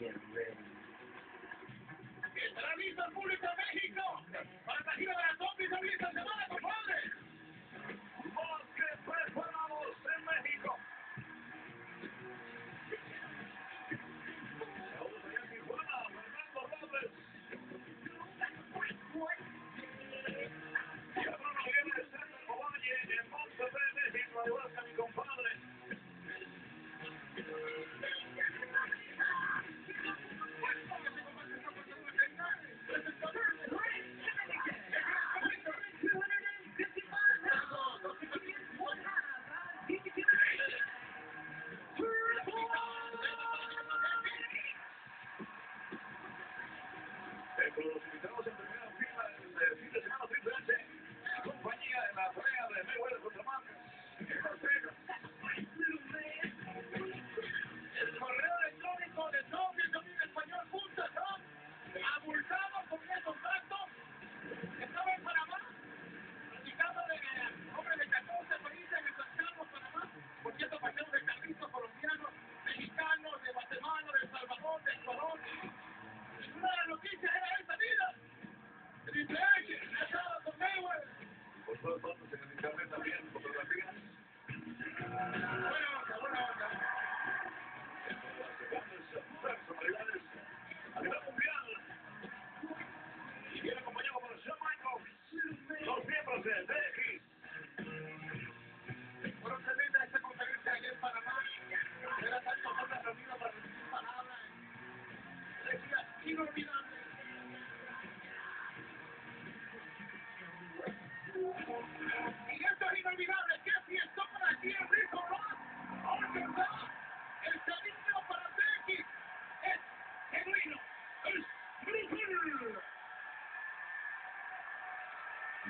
Get ready.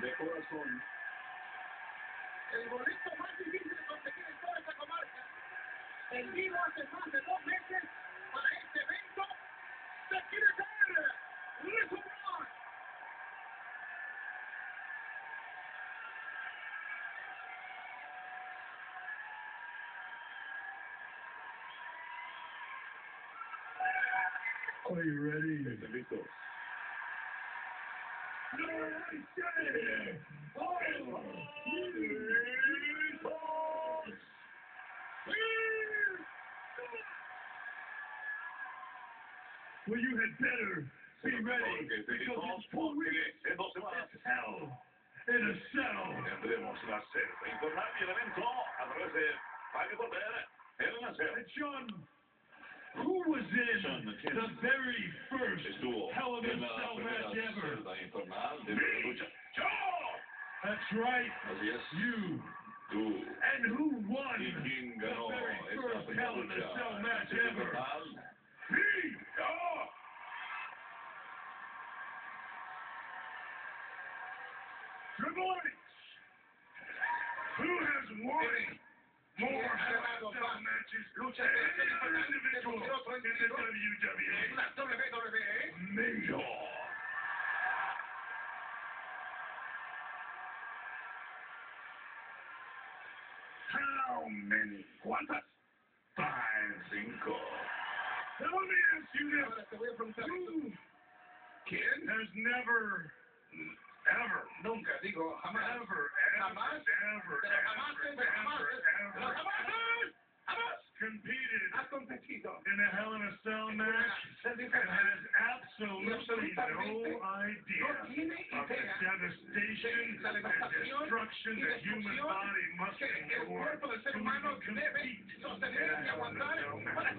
De corazón, El boleto más difícil de conseguir en toda esta comarca. Vendido hace más de dos meses para este evento. ¡Se quiere! ¡Rico Rock! Are you ready? Well, you had better be ready because it's two weeks. porque en dos semanas It's hell in a cell. tendremos la cerca informal evento a través de Pague por Ver And John, who was in the very first Hell in a Cell match ever? celda informal de la lucha. ¡Yo! That's right, Así you. And who won the very first Hell in a? Cell match ever? Me. ¡Yo! Triple H. Who has won more Cell matches Lucha other individual in the WWE? la WWE. Major. How many? ¿Cuántas? Five. Cinco. Now let me ask you this. Who ¿Quién? has never, ever, Nunca, digo, jamás. ever, Jamás. ever, Pero jamás, ever, pero jamás. ever, Pero ever jamás. Jamás. competed Has competido. in a Hell in a Cell match and has absolutely no idea No tiene of the idea devastation la and destruction the human body must endure cuerpo del ser to humano even debe compete in a Hell in a Cell match.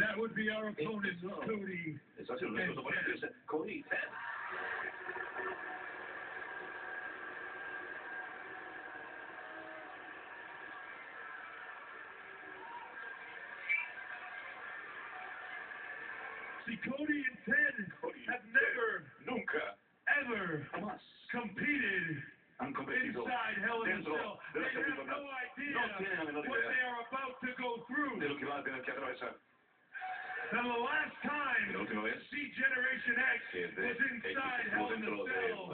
That would be our opponent, Cody. Está haciendo nuestros oponentes, Cody See, Cody and Ted Cody have never, Nunca, ever jamás. competed inside Hell in a Cell. They have no idea No tienen la menor what they are about to go through. De lo que van a tener que atravesar. Now, the last time última D-Generation X was inside Hell in a Cell,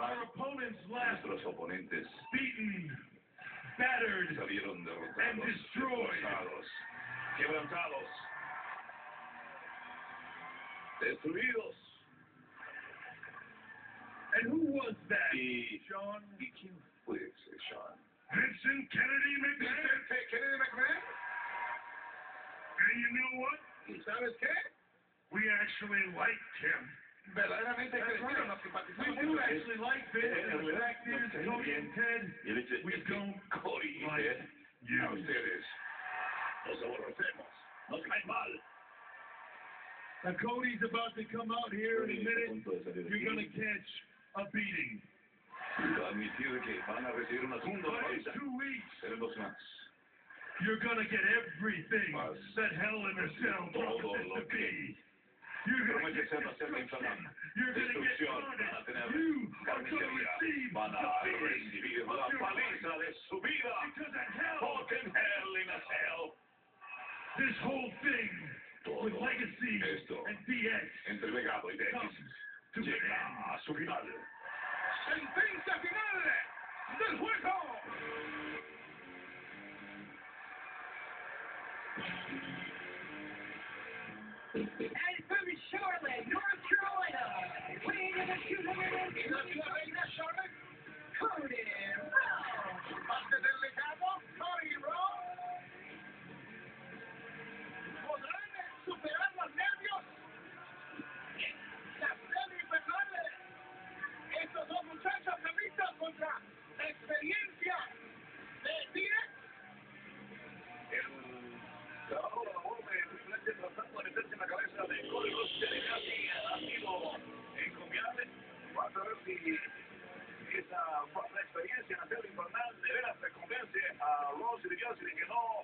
our opponents left beaten, battered, and destroyed. quebrantados, destruidos. And who was that? Y, Shawn ¿y quién fue ese Shawn? Vincent Kennedy McMahon. Vicente Kennedy McMahon. And you know what? ¿Y sabes qué? We actually liked him. Verdaderamente que right. nos We do actually like Vince. and The fact is, Cody and Ted, Y él dice, we don't Cody like ¿eh? a you. ustedes nos aborrecemos, nos caen mal. Now Cody's about to come out here in a minute. You're gonna catch a beating. A admitir que van a recibir una segunda paliza. two weeks, Serán dos más. You're gonna get everything Mas that Hell in a Cell promises to be. You're gonna get destruction. You're gonna get Destrucción, van a carnage. tener You are gonna receive the beating of your life. paliza de su vida. Because at Hell, Hell in a Cell, this whole thing with Legacy and y comes to llega a su final. Sentencia final del juego. And from Charlotte, North Carolina, weighing in at 250 Y la ciudad reina Charlotte, Cody Rhodes. Si esa falsa experiencia en hacer infernal de veras te convence a Rhodes y Dios de que no